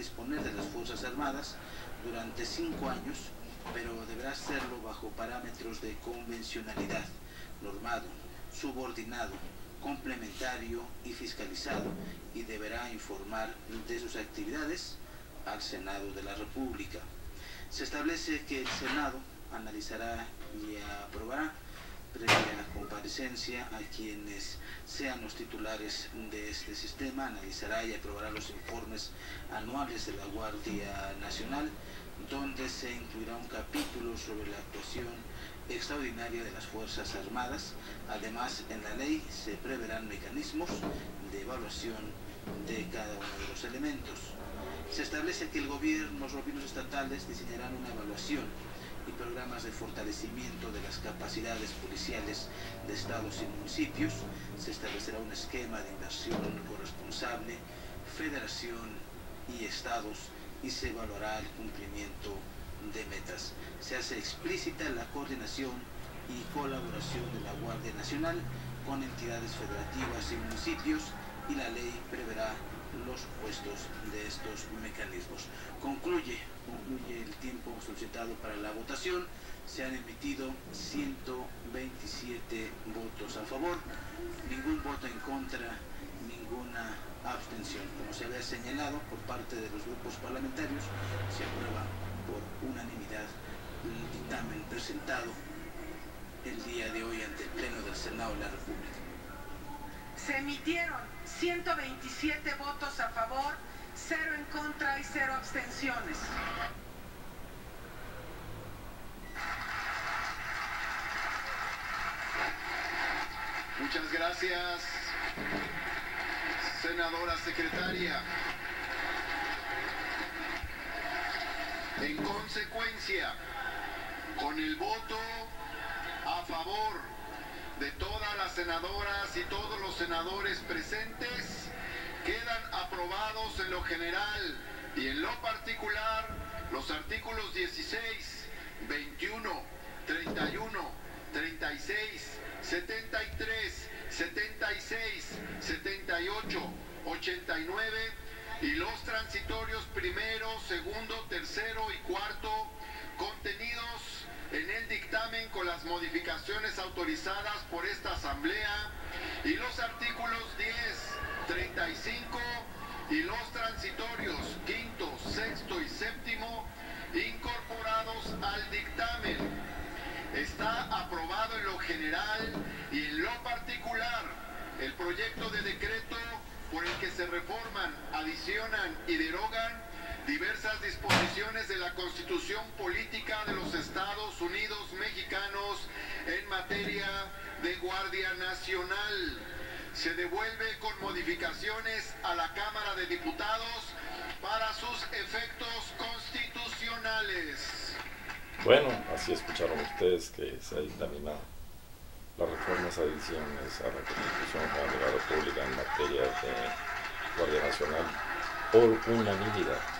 disponer de las Fuerzas Armadas durante cinco años, pero deberá hacerlo bajo parámetros de convencionalidad, normado, subordinado, complementario y fiscalizado, y deberá informar de sus actividades al Senado de la República. Se establece que el Senado analizará y a quienes sean los titulares de este sistema, analizará y aprobará los informes anuales de la Guardia Nacional, donde se incluirá un capítulo sobre la actuación extraordinaria de las Fuerzas Armadas. Además, en la ley se preverán mecanismos de evaluación de cada uno de los elementos. Se establece que el gobierno, los gobiernos estatales diseñarán una evaluación y programas de fortalecimiento de las capacidades policiales de estados y municipios. Se establecerá un esquema de inversión corresponsable, federación y estados y se evaluará el cumplimiento de metas. Se hace explícita la coordinación y colaboración de la Guardia Nacional con entidades federativas y municipios y la ley preverá los puestos de estos mecanismos. Concluye, concluye el tiempo solicitado para la votación. Se han emitido 127 votos a favor, ningún voto en contra, ninguna abstención. Como se había señalado por parte de los grupos parlamentarios, se aprueba por unanimidad el dictamen presentado el día de hoy ante el Pleno del Senado de la República. Se emitieron 127 votos a favor, 0 en contra y 0 abstenciones. Muchas gracias, senadora secretaria. En consecuencia, con el voto a favor de todas las senadoras y todos los senadores presentes, quedan aprobados en lo general y en lo particular los artículos 16, 21, 31, 36, 73, 76, 78, 89 y los transitorios primero, segundo, tercero y cuarto autorizadas por esta Asamblea y los artículos 10, 35 y los transitorios quinto, sexto y séptimo incorporados al dictamen. Está aprobado en lo general y en lo particular el proyecto de decreto por el que se reforman, adicionan y derogan diversas disposiciones de la Constitución Política de los Estados Unidos Mexicanos materia de Guardia Nacional. Se devuelve con modificaciones a la Cámara de Diputados para sus efectos constitucionales. Bueno, así escucharon ustedes que se ha dictaminado las reformas adiciones a la Constitución General de la República en materia de Guardia Nacional por unanimidad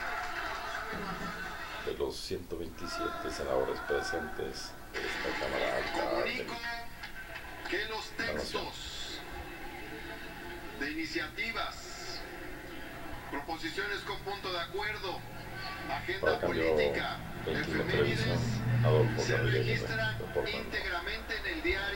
de los 127 senadores presentes de esta Cámara Alta Comunico que los textos de iniciativas, proposiciones con punto de acuerdo, agenda política, 21 efemérides, se registran íntegramente en el diario.